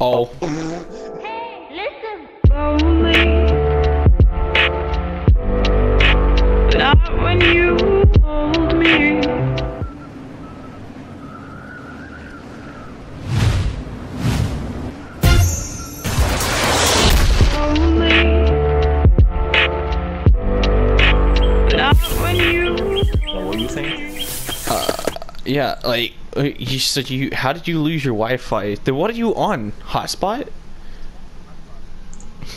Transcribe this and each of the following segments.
Oh. Not when you Yeah, like uh, you said you how did you lose your Wi-Fi? Then what are you on? Hotspot?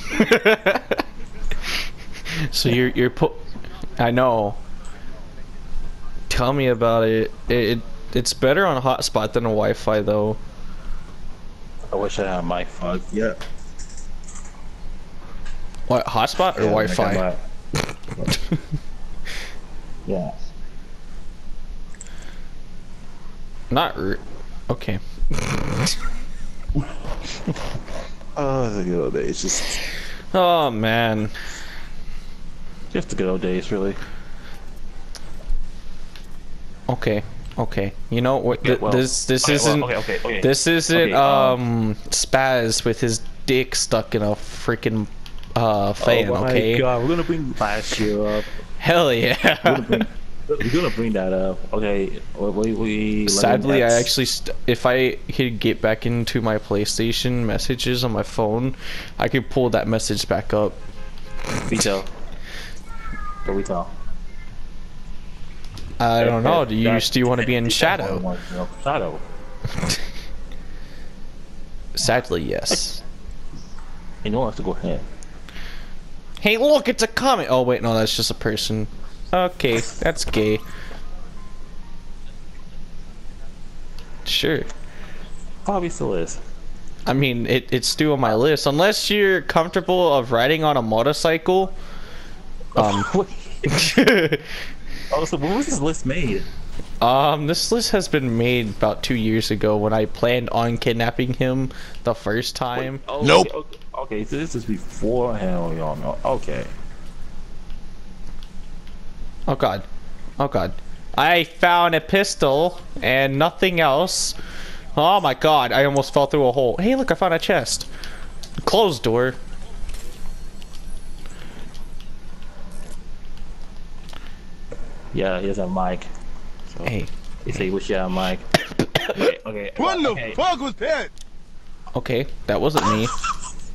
so you're you're put I know. Tell me about it. It, it it's better on a hotspot than a Wi-Fi though. I wish I had my phone. Yeah. What hotspot or Yeah, Wi-Fi? yeah. Not r- okay. Oh, the good old days. Just, Oh man. just the good old days, really. Okay. Okay. You know what? Yeah, well, this this okay, isn't okay, okay, okay. this isn't Okay, um, um Spaz with his dick stuck in a freaking uh fan. oh my okay. god, we're gonna bring last year up. Hell We're yeah. gonna bring, we're gonna bring that up. Okay, we we. we let me- Sadly, I actually st- if I could get back into my PlayStation messages on my phone, I could pull that message back up. we tell. What we tell. I don't know. Do you That- still want to be in Shadow? one, you know, Shadow. Sadly, yes. You know, I have to go ahead. Hey, look, it's a comet. Oh wait, no, that's just a person. Okay, that's gay. Sure. Probably still is. I mean, it, it's still on my list. Unless you're comfortable of riding on a motorcycle. Um, Wait. Oh, so when was this list made? um, this list has been made about two years ago when I planned on kidnapping him the first time. Oh, Nope. Okay, okay, okay, so this is before hell, y'all know. Okay. Oh god. Oh god. I found a pistol and nothing else. Oh my god, I almost fell through a hole. Hey, look, I found a chest. Closed door. Yeah, here's a mic. Hey. They say wish you had a mic. okay, okay. What the okay. fuck was that? Okay, that wasn't me.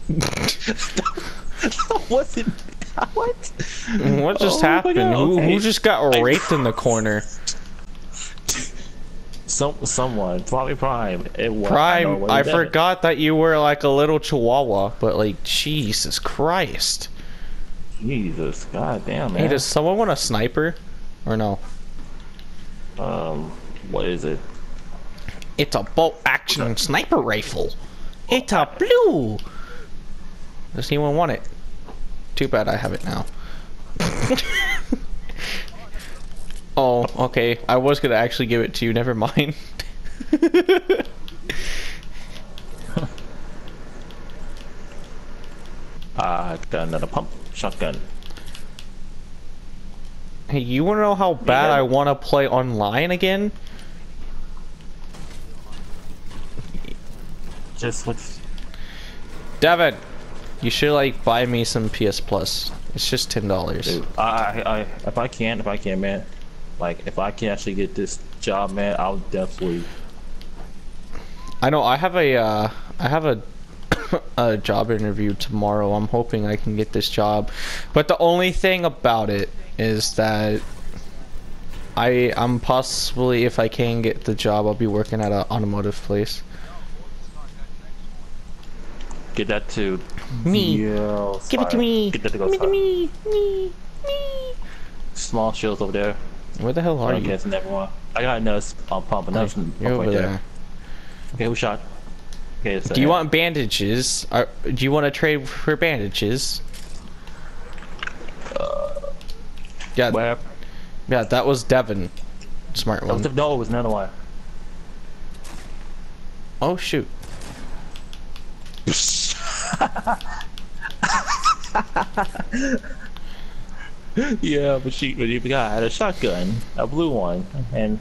What's it? What? What just Oh happened? Who, okay. who just got raped in the corner? Some someone probably Prime. It was, Prime, know, I forgot that you were like a little chihuahua, but like, Jesus Christ. Jesus, god damn man. Hey, does someone want a sniper? Or no? um, what is it? It's a bolt action sniper rifle. It's a blue. Does anyone want it? Too bad I have it now. oh, okay. I was gonna actually give it to you. Never mind. Ah, got another pump shotgun. hey, you wanna know how bad Yeah. I wanna play online again? Just what's Devin, you should like buy me some PS Plus. It's just ten dollars. I, I, if I can, if I can, man. Like, if I can actually get this job, man, I'll definitely. I know I have a uh, I have a a job interview tomorrow. I'm hoping I can get this job, but the only thing about it is that I I'm possibly if I can get the job, I'll be working at an automotive place. Get that to Me, Yeah, give it to me. Get that to go Give it to fire. me, me, me. Small shields over there. Where the hell are I you? guess everyone. I got another pump, uh, pump, another pump You're over right there. there. Okay, who shot? Okay, so Do you want bandages? Are, do you want to trade for bandages? Uh, yeah, where? yeah, that was Devin. Smart one. no, it was another one. Oh shoot. Yeah, but she, but you got had a shotgun, a blue one, and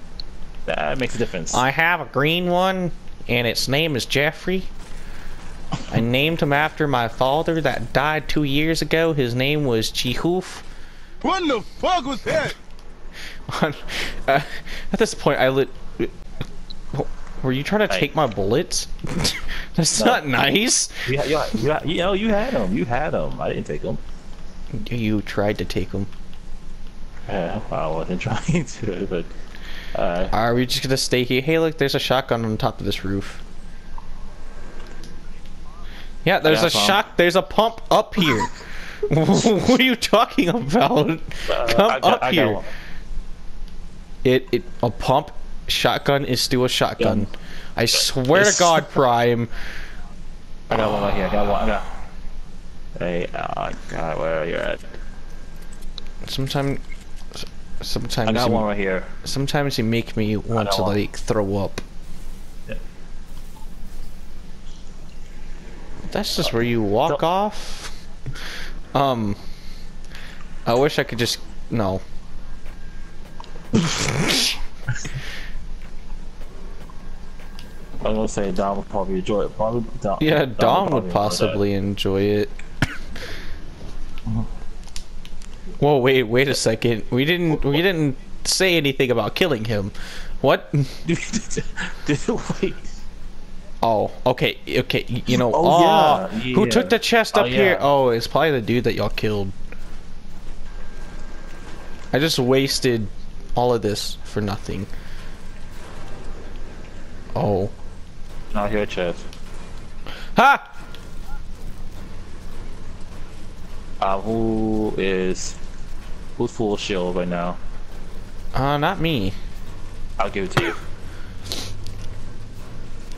that makes a difference. I have a green one, and its name is Jeffrey. I named him after my father that died two years ago. His name was Chihoof. What the fuck was that? uh, at this point, I lit. Were you trying to Hey. take my bullets? That's No. not nice. You, you, you, you know, you had them. You had them. I didn't take them. You tried to take them. Yeah, I wasn't trying to, but uh, Are we just gonna stay here? Hey, look, there's a shotgun on top of this roof. Yeah, there's a a shock. There's a pump up here. what are you talking about? uh, Come got, up I here. It it a pump shotgun is still a shotgun. I swear to God, Prime. I got one right here. I got one. I got. Hey, oh God, where are you at? Sometimes, sometimes, I got you, one right here. sometimes you make me want to one. like throw up. Yeah. That's just where you walk Don't- off. Um, I wish I could just no. I gonna say Dom would probably enjoy it. Probably Dom. Yeah, Dom probably would enjoy possibly enjoy it. Mm-hmm. Whoa, wait, wait a second. We didn't we didn't say anything about killing him. What? Wait. Oh, okay, okay. You know, Oh, oh, yeah, who yeah. took the chest Oh, up here? yeah. Oh, it's probably the dude that y'all killed. I just wasted all of this for nothing. Oh. Not here, chest. Ha! Uh, who is who's full shield right now? Uh, not me. I'll give it to you.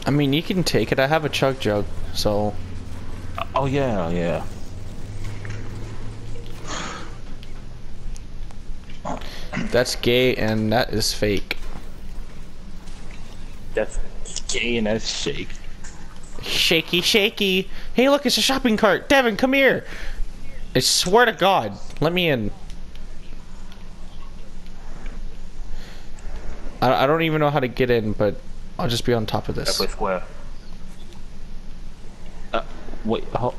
I mean, you can take it. I have a chug jug, so. Oh yeah, yeah. That's gay and that is fake. That's that's shake. Shaky, shaky. Hey, look, it's a shopping cart. Devin, come here. I swear to God, let me in. I, I don't even know how to get in, but I'll just be on top of this. Where? Uh, wait, oh,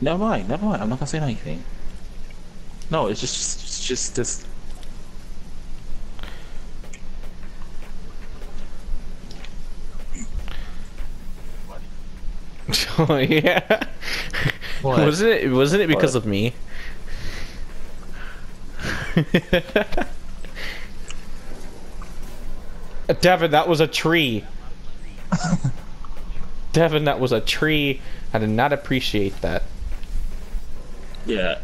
never mind, never mind. I'm not gonna say anything. No, it's just, it's just this. Oh yeah. What? Wasn't it? Wasn't it because What? of me? Devin, that was a tree. Devin, that was a tree. I did not appreciate that. Yeah.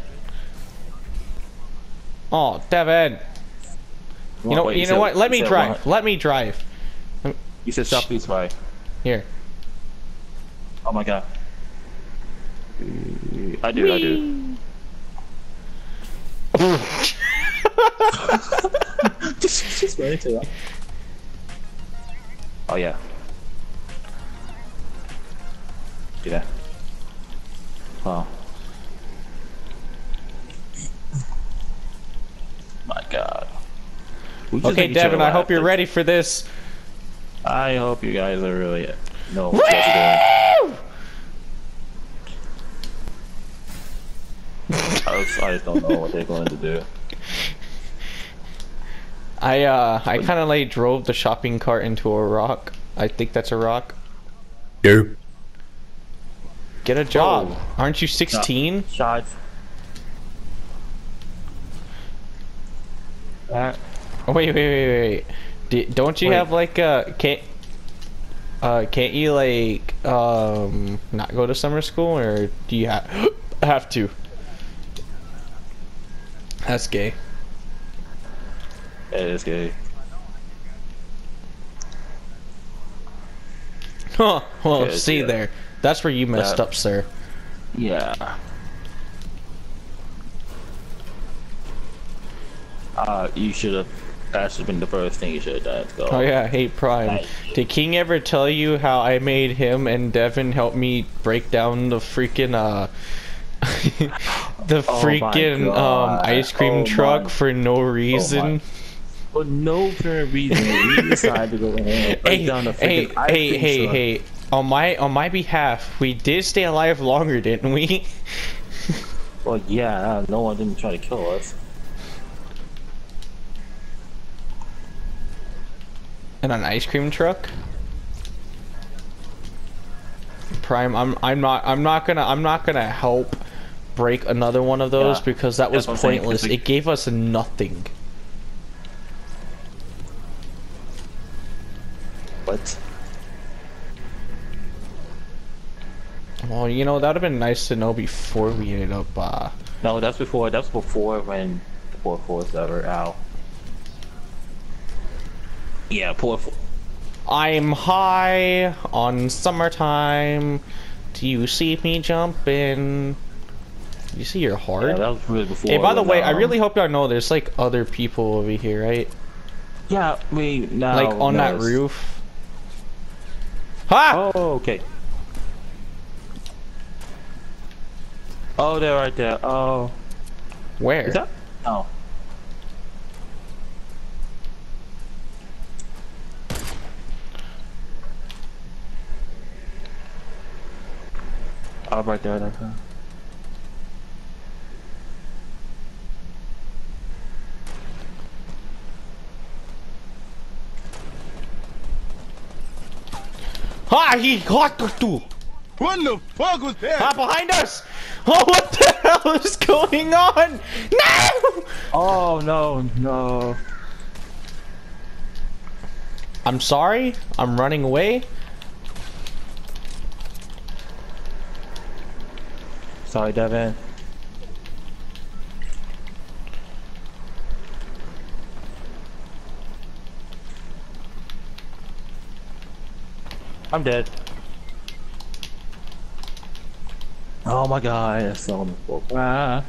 Oh, Devin. You know, Wait, you said- know what? Let me said drive. what? Let me drive. You said southeast, right? Here. Oh my god. I do, I do. just, just ready to. Oh yeah. Yeah. Oh. My god. Okay, make each other Devin, I hope you're ready for this. I hope you guys are really know what you guys are doing. I just, I just don't know what they're going to do. I uh I kind of like drove the shopping cart into a rock. I think that's a rock. Yo. Get a job. Whoa. Aren't you 16? Shots. Uh, Oh, wait, wait, wait, wait. D don't you Wait. have like a? can't uh can't you like um not go to summer school or do you have have to? That's gay. it is gay. Huh. Well, see yeah. there. That's where you messed That- up, sir. Yeah. Uh, you should have. Have been the first thing you should have done. Oh yeah, hate Prime. Right. Did King ever tell you how I made him and Devin help me break down the freaking uh the Oh freaking um ice cream Oh truck my- for no reason? For no apparent reason, we decided to go ahead and break hey, down the hey, freaking ice hey, cream hey, truck. hey. on my on my behalf, we did stay alive longer, didn't we? Well, yeah, no one didn't try to kill us. In an ice cream truck. Prime, I'm I'm not I'm not gonna I'm not gonna help break another one of those Yeah, because that was I'm saying, pointless. it- gave us nothing. What? Well, you know that'd have been nice to know before we ended up. Uh, No, that's before. That's before when poor fourth ever out. Yeah, poor. Fo- I'm high on summertime. Do you see me jumping? You see your heart? yeah, that was really before. hey, by the way, I really hope y'all know there's like other people over here, right? Yeah, we now. like on that roof. Ha! Oh, okay. Oh, they're right there. Oh, Where? is that? Oh. Oh, right there. Right there. Ha! He got the two. What the fuck was that? Ah, behind us! Oh, what the hell is going on? No! Oh no, no. I'm sorry. I'm running away. Sorry, Devin. I'm dead. Oh my god, that's so wonderful. Ah.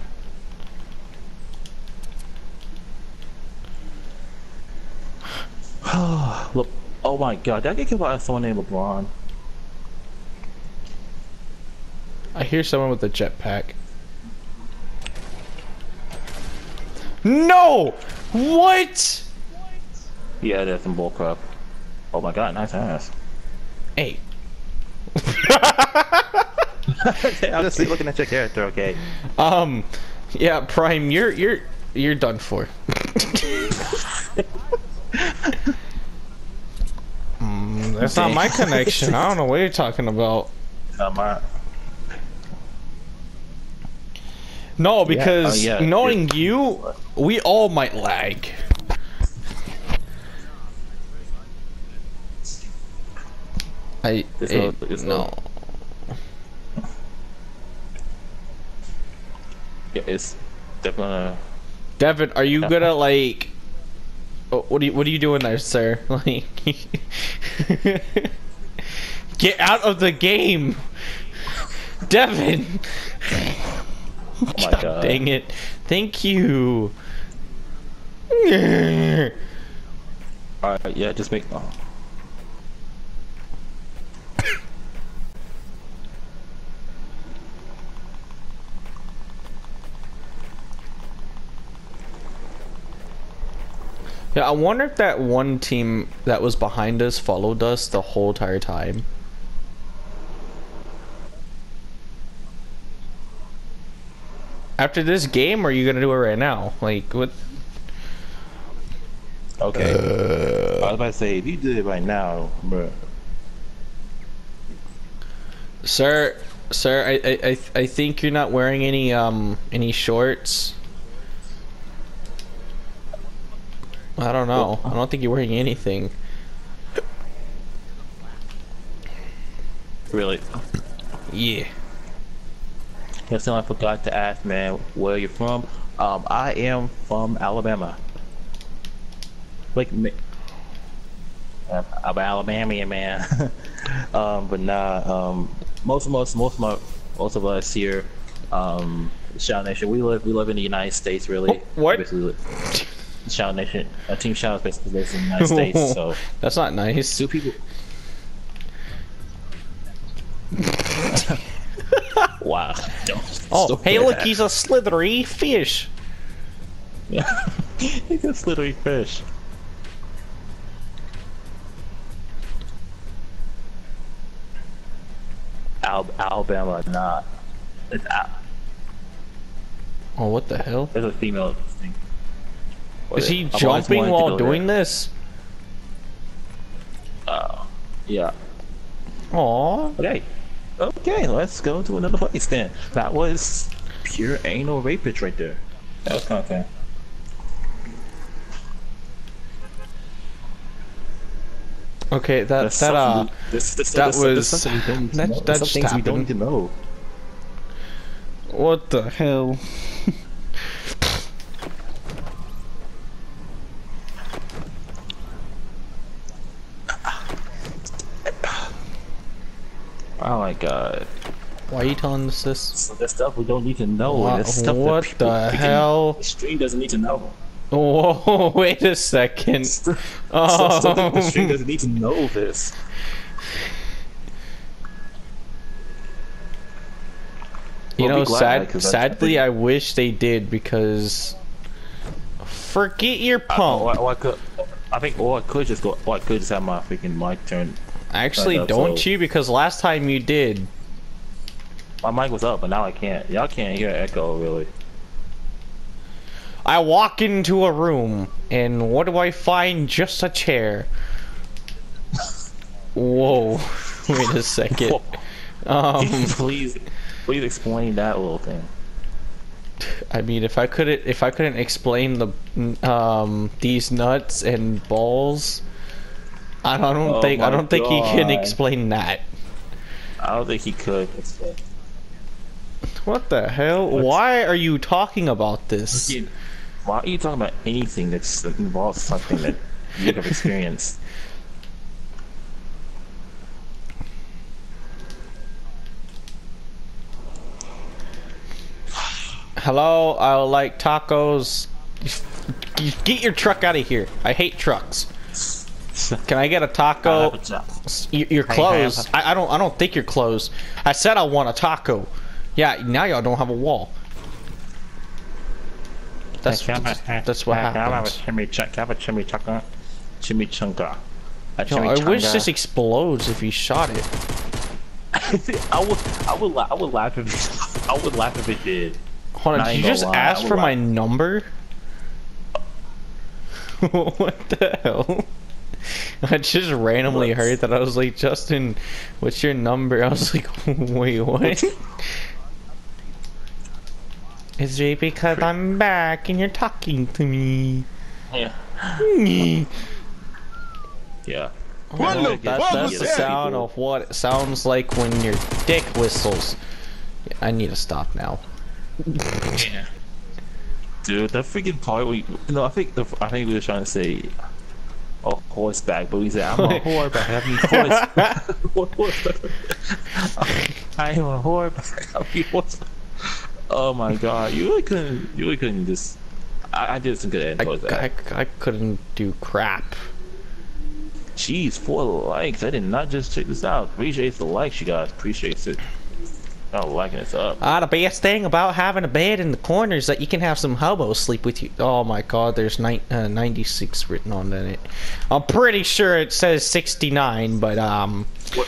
Look, oh my god, did I get killed by someone named LeBron? I hear someone with a jetpack. No! What? Yeah, that's some bullcrap. Oh my god, nice ass. Hey. I'm just looking at your character, okay? Um, yeah, Prime, you're you're you're done for. mm, that's not my connection. I don't know what you're talking about. Um, uh, No, because oh, yeah, knowing you, we all might lag. I It's eh, not- it's no. not. yeah, it's definitely. Devin, are you gonna like? oh, What are you What are you doing there, sir? Like, get out of the game, Devin. Oh my god. Dang it! Thank you. Alright, yeah, just make. Oh. Yeah, I wonder if that one team that was behind us followed us the whole entire time. After this game, or are you gonna do it right now? Like, what? Okay. I was about to say, if you did it right now, bruh. Sir, sir, I, I, I, I think you're not wearing any, um, any shorts. I don't know. I don't think you're wearing anything. Really? Yeah. Something I forgot to ask, man. Where you from? Um, I am from Alabama. Like, me. I'm Alabamian, man. um, but nah, um, most of us, most of my, most of us here, um, Shadow Nation, we live, we live in the United States, really. What? Basically, Shadow Nation, uh, Team Shout is basically based in the United States, so That's not nice. two people. wow. Don't, Oh, don't hey, do look, he's a slithery fish. Yeah. He's a slithery fish. Al- Alabama, nah. It's Al- Oh, what the hell? there's a female thing. What Is he I've jumping while doing there. this? Oh, yeah. Aw. Okay. Okay, let's go to another place then. That was pure anal rapist right there. That was content. Okay, that There's that uh, there's- there's- that there's was- something we don't need to that- know. that There's some just things we don't need happened. to know. what the hell? God. Uh, Why are you telling us this? So there's stuff we don't need to know. Wha- There's stuff what that people the freaking- hell? The stream doesn't need to know. Whoa, wait a second. Stuff, stuff that the stream Oh, doesn't need to know this. you Well, know, be glad, sad, 'cause that's- sadly, I wish they did because forget your Oh, pump. or, or I could, I think, or I could just go, or I could just have my freaking mic turned. Actually, up, don't so- you? Because last time you did. My mic was up, but now I can't. Y'all can't hear echo really. I walk into a room, and what do I find? Just a chair. Whoa. Wait a second. Um, please, please explain that little thing. I mean, if I couldn't, if I couldn't explain the, um, these nuts and balls, I don't, Oh think, I don't think he can explain that. I don't think he could. explain. What the hell? What? Why are you talking about this? Why are you talking about anything that's that involves something that you have experienced? Hello, I like tacos. Get your truck out of here. I hate trucks. Can I get a taco? You're closed. I, I don't. I don't think you're closed. I said I want a taco. Yeah. Now y'all don't have a wall. That's that's what Can I have a happens. chimichanga? Can I have a chimichanga? Chimichanga. Yo, I wish this explodes if you shot it. I would, I would, la- I would laugh if, I would laugh if it did. Hold on. Did you just lie, ask for my number? what the hell? I just randomly What? heard that. I was like, Justin, what's your number? I was like, wait, what? Is it because I'm back and you're talking to me? Yeah. Oh, Yeah. What the that's was the that? sound of what it sounds like when your dick whistles. Yeah, I need to stop now. Yeah. Dude, that freaking part we no, I think the I think we were trying to say oh horseback, but we said I'm a horseback. I mean horse. horseback. I am a horseback. I mean horseback. Oh my god, you really couldn't you really couldn't just I, I did some good I, intros I. I couldn't do crap. Jeez, four likes. I did not just check this out. Appreciate the likes, you guys. Appreciate it. Oh, liking this up. Ah, the best thing about having a bed in the corner is that you can have some hobos sleep with you. Oh my god, there's ni- uh, 96 written on it. I'm pretty sure it says 69, but um. What?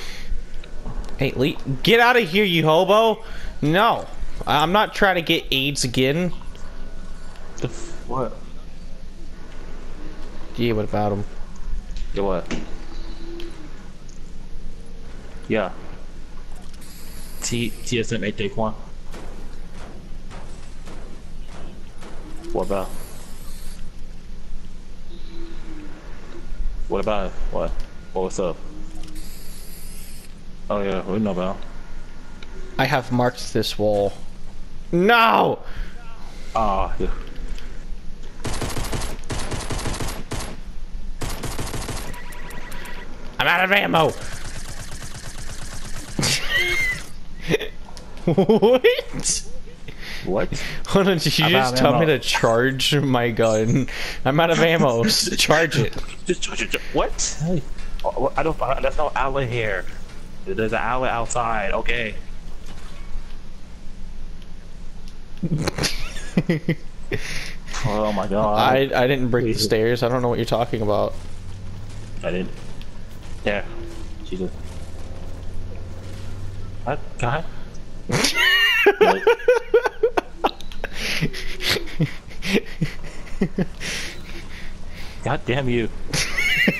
Hey, Lee, get out of here, you hobo! No, I'm not trying to get AIDS again. The f- what? Yeah, what about him? Yeah, what? Yeah. T TSM 8 take one. What about? What about? What? What was up? Oh yeah, we know about. I have marked this wall. No! Ah, yeah. I'm out of ammo! What? What? Hold on, did you I'm just out of tell me to charge my gun? I'm out of ammo. S- charge it. Just charge it. What? Oh, I don't. I, there's no outlet here. There's an outlet outside. Okay. Oh my god. I I didn't break the stairs. I don't know what you're talking about. I did. Yeah. Jesus. What? God? God damn you.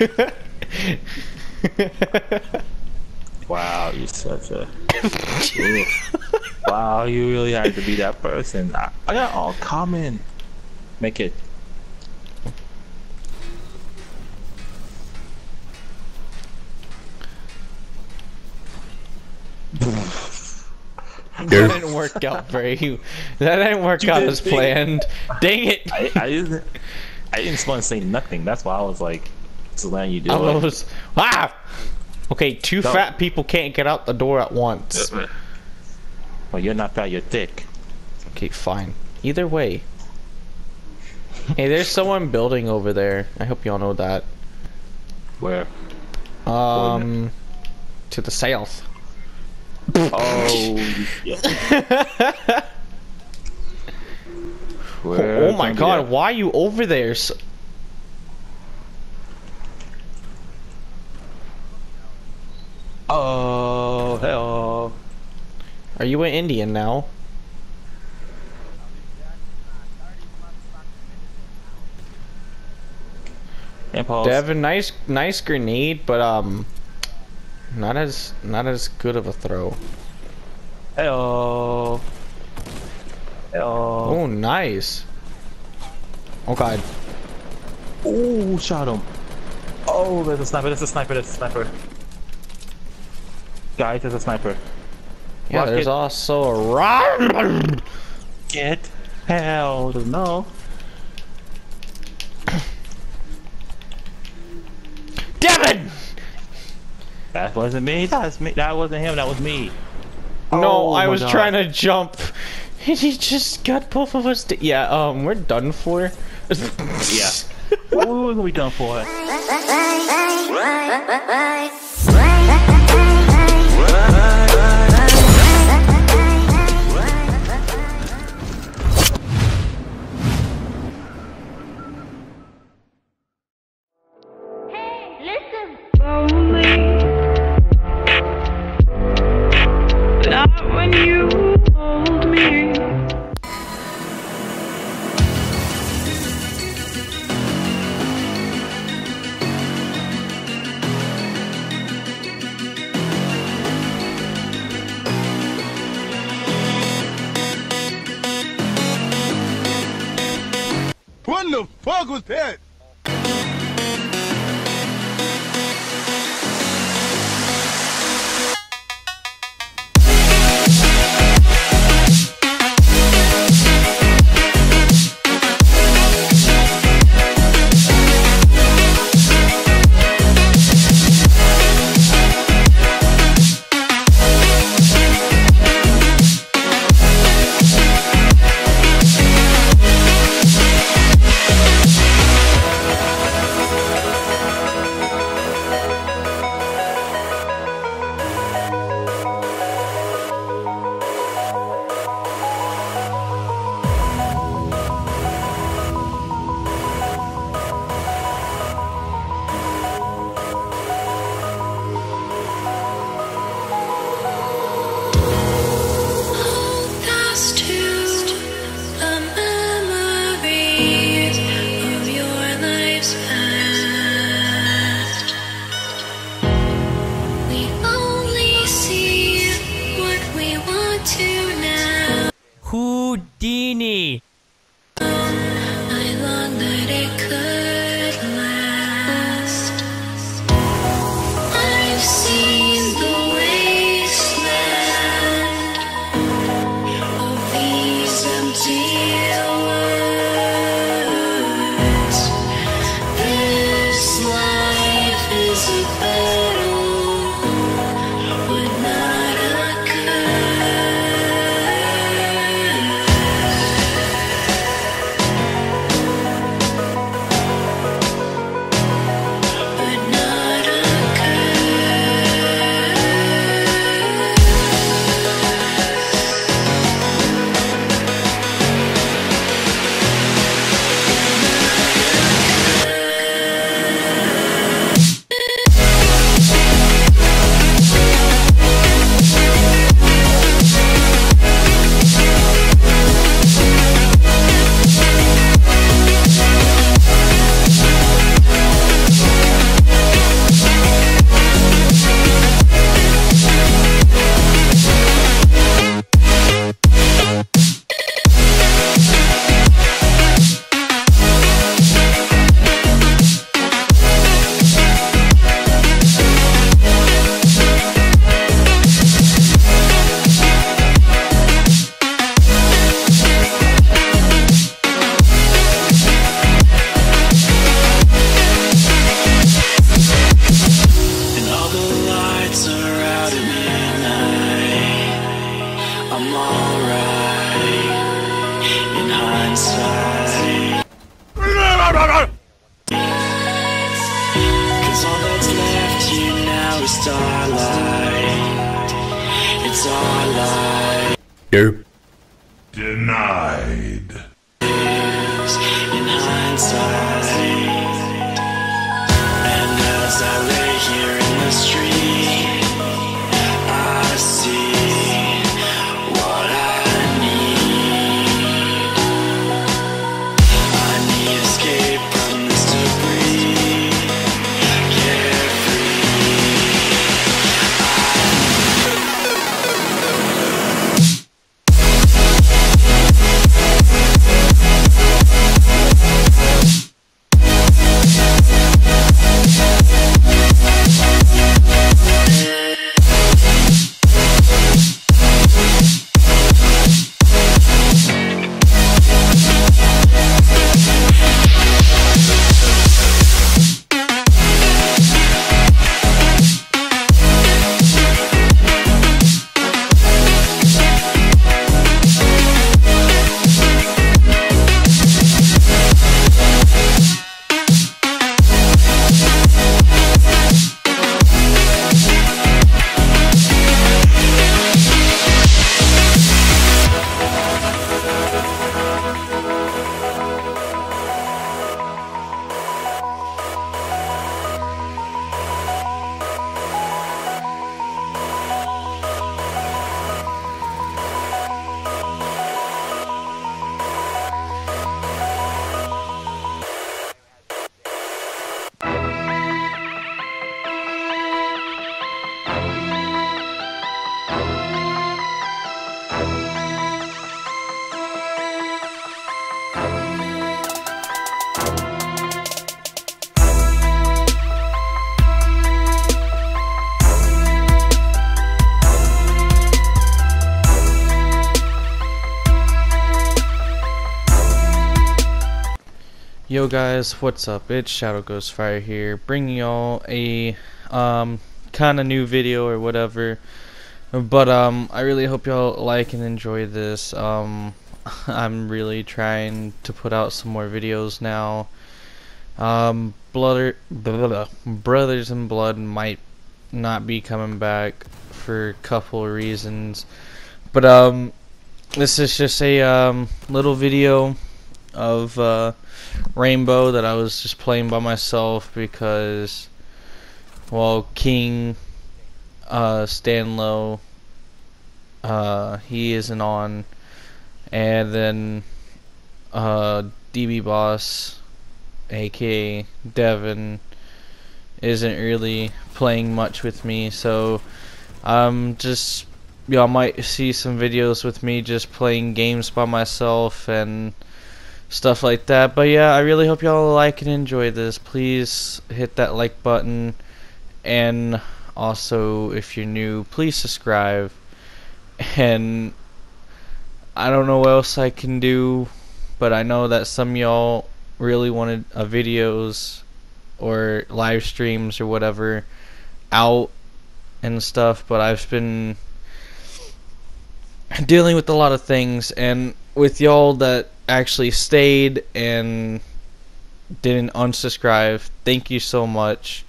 wow, you're such a. wow, you really had to be that person. I, I got all common. Make it. That didn't work out very. That didn't work out did as big. planned. Dang it! I, I didn't. I didn't want to say nothing. That's why I was like, "Just letting you do I it." was ah. Okay, two No. fat people can't get out the door at once. Well, you're not fat. You're thick. Okay, fine. Either way. Hey, there's someone building over there. I hope y'all know that. Where? Um, to the south. Oh. yeah. Oh my god, why are you over there? s Oh hell. Are you an Indian now? Impulse. Devin, nice, nice grenade, but um, not as, not as good of a throw. Hello. Hello. Oh, nice. Oh god. Oh, shot him. Oh, there's a sniper. There's a sniper. There's a sniper. Guys, there's a sniper. Yeah, there's also a rock. Get hell no. That wasn't me. That was me. That wasn't him. That was me. No, Oh I was God. trying to jump. And he just got both of us. Yeah, um, we're done for. Yeah. what are we done for? I lay here in the street, Yo guys, what's up? It's Shadow Ghost Fire here, bringing y'all a um kind of new video or whatever. But um, I really hope y'all like and enjoy this. Um, I'm really trying to put out some more videos now. Um, Brothers in Blood might not be coming back for a couple of reasons, but um, this is just a um little video of uh Rainbow that I was just playing by myself because, well, King, uh, Stanlow, uh, he isn't on, and then, uh, DB Boss, aka Devin, isn't really playing much with me, so, um, just, y'all might see some videos with me just playing games by myself and, stuff like that. But yeah, I really hope y'all like and enjoy this. Please hit that like button, and also if you're new, please subscribe. And I don't know what else I can do, but I know that some y'all really wanted uh, videos or live streams or whatever out and stuff, but I've been dealing with a lot of things and with y'all that actually stayed and didn't unsubscribe, thank you so much.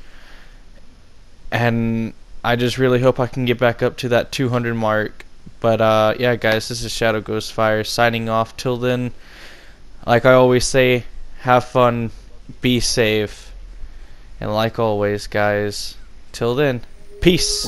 And I just really hope I can get back up to that 200 mark. But uh, yeah, guys, this is Shadow Ghost Fire signing off. Till then, like I always say, have fun, be safe, and like always, guys, till then, peace.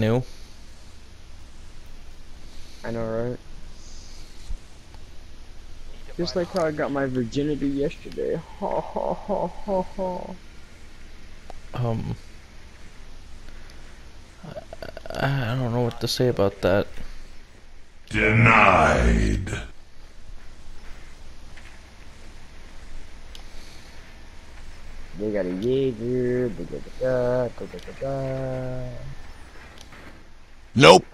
new. I know, right? Just like how I got my virginity yesterday. Ha ha ha ha ha. Um. I, I don't know what to say about that. Denied. They got a Jaeger. Da da da da da da da da. Nope.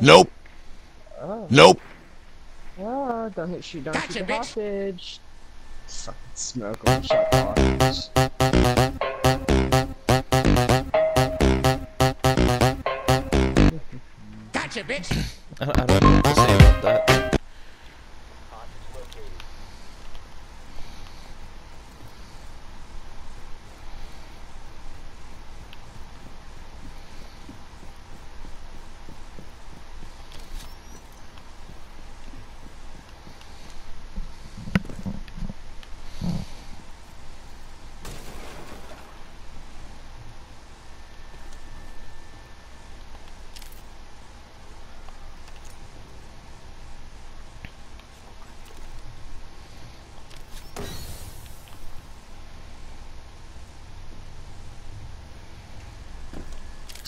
Nope. Nope. Ah, don't hit shoot, don't shoot the hostage. Fucking smoke on shot the hostage. I, I don't know what to say about that.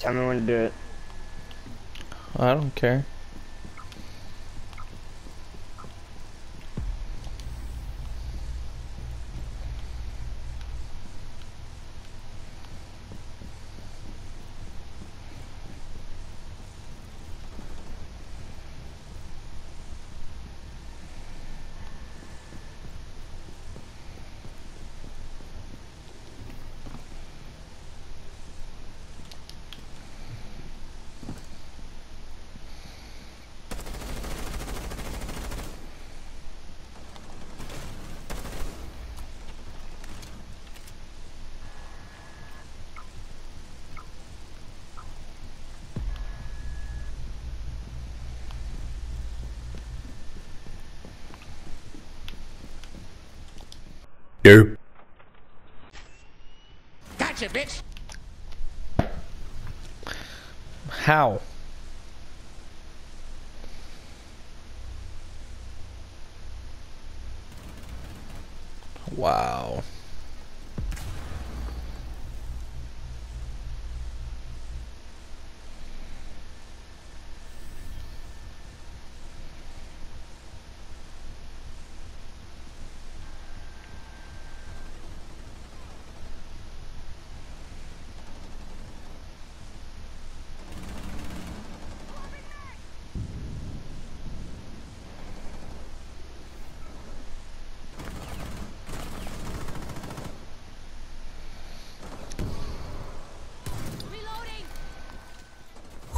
Tell me when to do it. I don't care. Yo. How?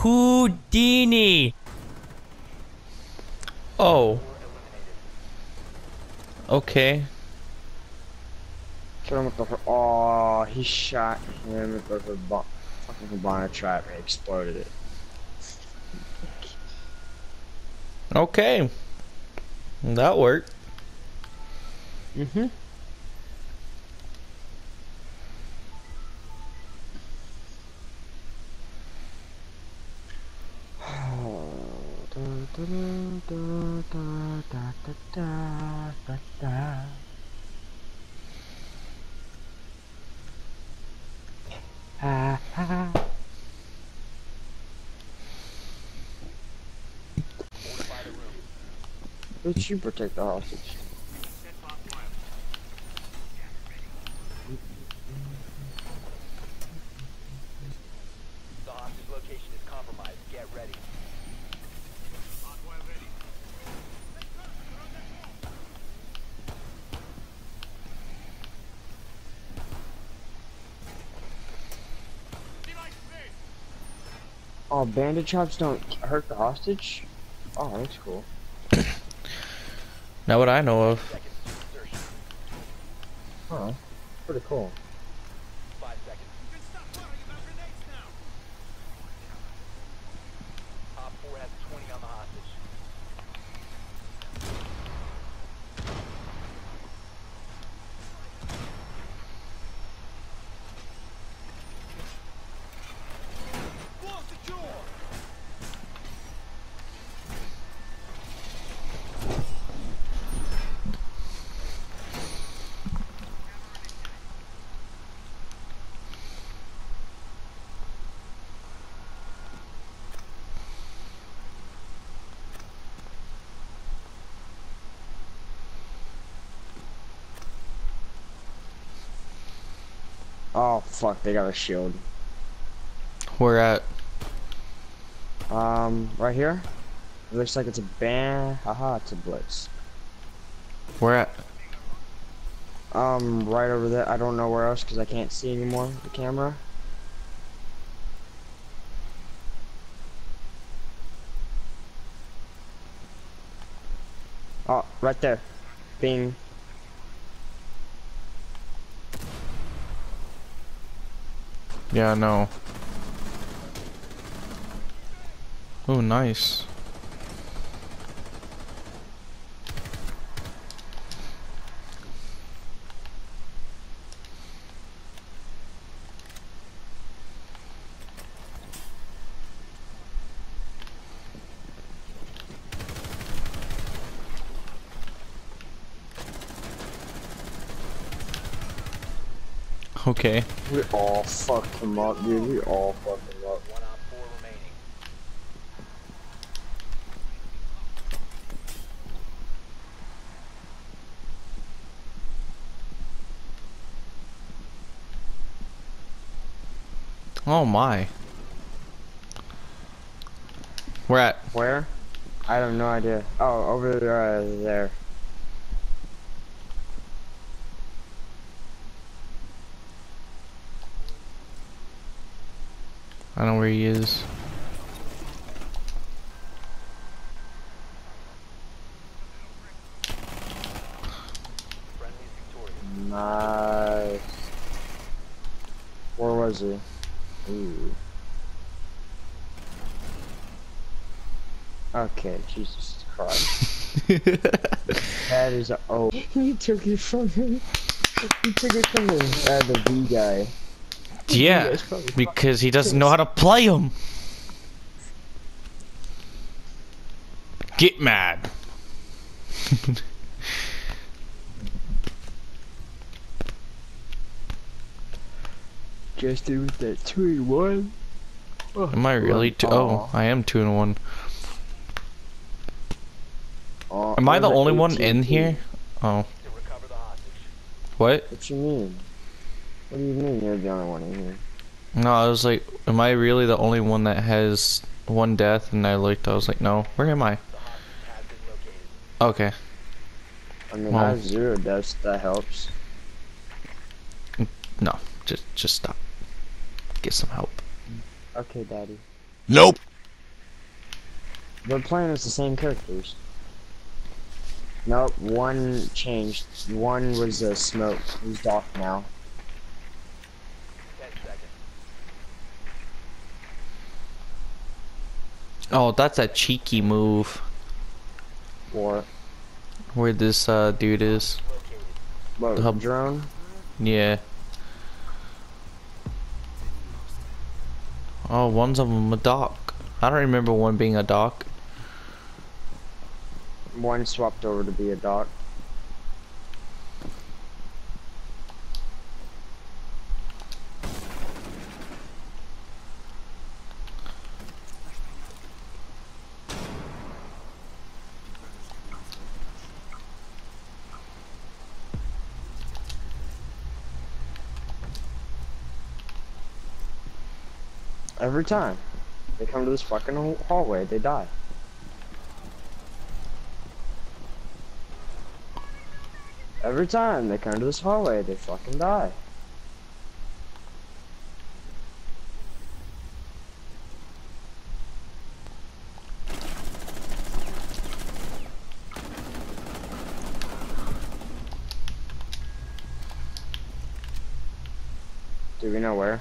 Houdini. Oh. Okay. Kill him with the. Oh, he shot him with the Hab- fucking Hibana trap and exploded it. Okay. That worked. Mm-hmm. Did you protect the hostage? The hostage location is compromised. Get ready. Oh, bandit chops don't hurt the hostage? Oh, that's cool. Not what I know of. Huh. Pretty cool. Five seconds. Op 4 has 20 on the hostage. Oh, fuck, they got a shield. Where at? Um, right here? It looks like it's a ban. Haha, it's a blitz. Where at? Um, right over there. I don't know where else because I can't see anymore. The camera. Oh, right there. Bing. Yeah, no. Oh, nice. Okay. We all fucked him up, dude. We all fucked him up. One Op 4 remaining. Oh my. Where at? Where? I have no idea. Oh, over there. Uh, there. I don't know where he is. Friendly is victorious. Nice. Where was he? Ooh. Okay, Jesus Christ. that is a oh. you took it from him. You took it from him. Uh, the V guy. Yeah, Yes, because he doesn't know how to play him. Get mad. Justin with that two and one. Oh, Am I really two? Oh, I am two and one. Am I the only one in here? Oh, To recover the hostage. what? What you mean? What do you mean you're the only one in here? No, I was like, am I really the only one that has one death? And I looked, I was like, no. Where am I? The hostage has been located. Okay. I mean, Well- I have zero deaths. That helps. No, just just stop. Get some help. Okay, Daddy. Nope. They're playing as the same characters. Nope, one changed. One was a smoke. He's Doc now. Ten seconds. Oh, that's a cheeky move. Or Where this uh, dude is. what? Hub. Drone. Yeah. Oh, one's of them a doc. I don't remember one being a doc. One swapped over to be a Doc. Every time they come to this fucking hallway, they die. Every time they come to this hallway, they fucking die. Do we know where?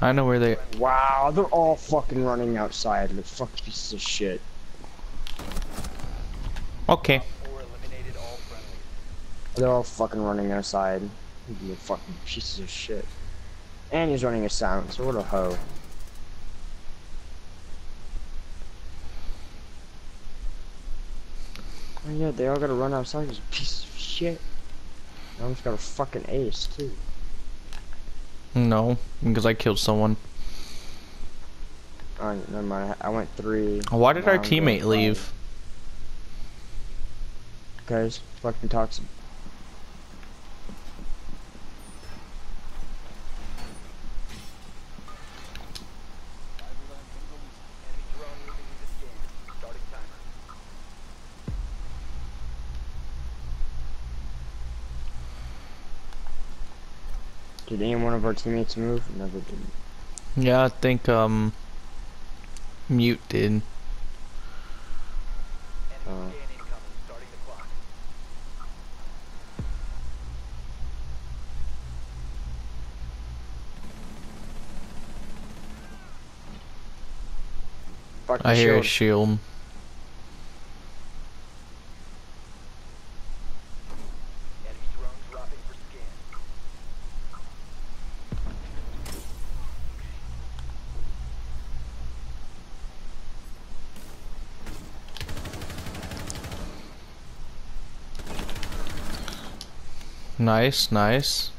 I know where they. Wow, they're all fucking running outside. The fuck pieces of shit. Okay. Four eliminated all friendlies. They're all fucking running outside. You fucking pieces of shit. And he's running a silence. What a hoe. Oh yeah, they all gotta run outside as pieces of shit. I almost got a fucking ace too. No, because I killed someone. Oh, never mind. I went three. Why did our teammate leave? Guys, fucking toxic. Did any one of our teammates move? Never did. Yeah, I think um. Mute did. Uh. scan incoming. Starting the clock. Fucking I hear a shield. shield. Enemy drone dropping for scan. Nice, nice.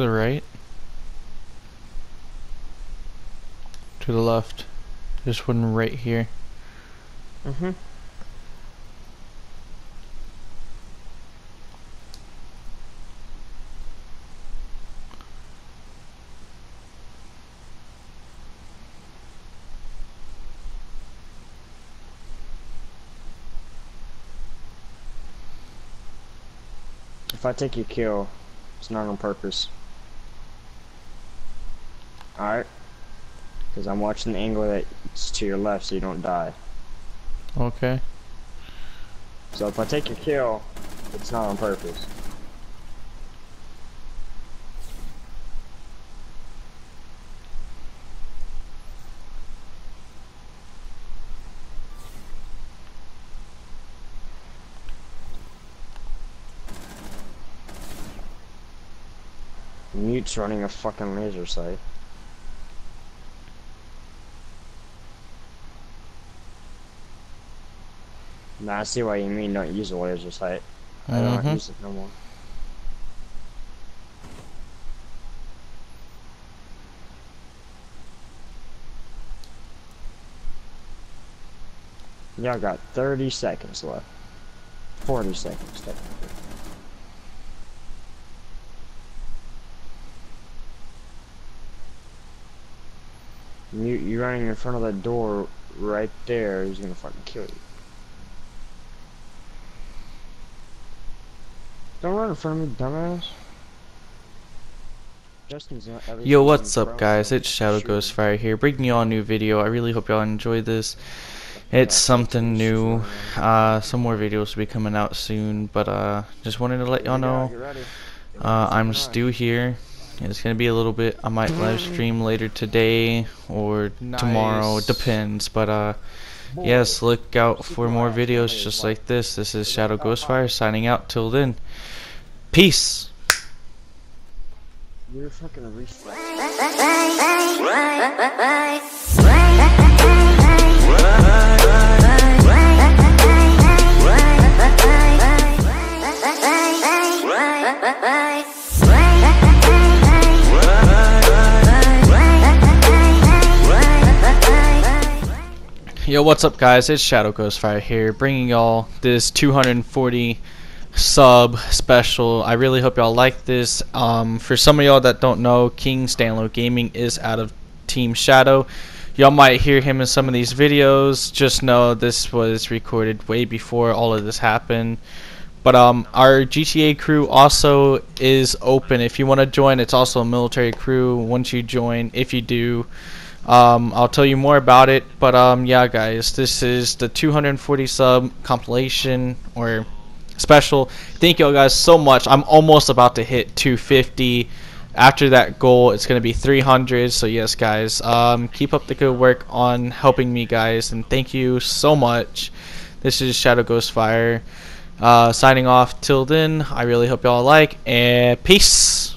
To the right. To the left. This one right here. Mhm. If I take your kill, it's not on purpose. Alright? Because I'm watching the angle that's to your left so you don't die. Okay. So if I take your kill, it's not on purpose. Mute's running a fucking laser sight. Nah, I see what you mean. Don't use oil. Just like mm -hmm. I don't mm-hmm. use it no more. Y'all got 30 seconds left. 40 seconds. You, you're running in front of that door right there. He's gonna fucking kill you. Don't run in front of me, dumbass. Yo, what's up, guys? It's Shadow. Ghost Fire here, bringing you all a new video. I really hope y'all enjoyed this. It's something new. Uh, some more videos will be coming out soon, but uh, just wanted to let y'all know. Uh, I'm still here. It's gonna be a little bit. I might live stream later today or tomorrow. Depends. But uh, yes, look out for more videos just like this. This is Shadow Ghostfire signing out. Till then, peace. You're fucking a reset. Yo, what's up, guys? It's Shadow Ghostfire here, bringing y'all this 240 sub special. I really hope y'all like this. Um, for some of y'all that don't know, King Stanlow Gaming is out of Team Shadow. Y'all might hear him in some of these videos. Just know this was recorded way before all of this happened. But um, our GTA crew also is open. If you want to join, it's also a military crew. Once you join, if you do, um, I'll tell you more about it. But um, yeah, guys, this is the 240 sub compilation or special. Thank you guys so much. I'm almost about to hit 250. After that goal, it's gonna be 300. So yes, guys, um, keep up the good work on helping me, guys, and thank you so much. This is Shadow Ghostfire. Uh, signing off till then, I really hope y'all like, and peace.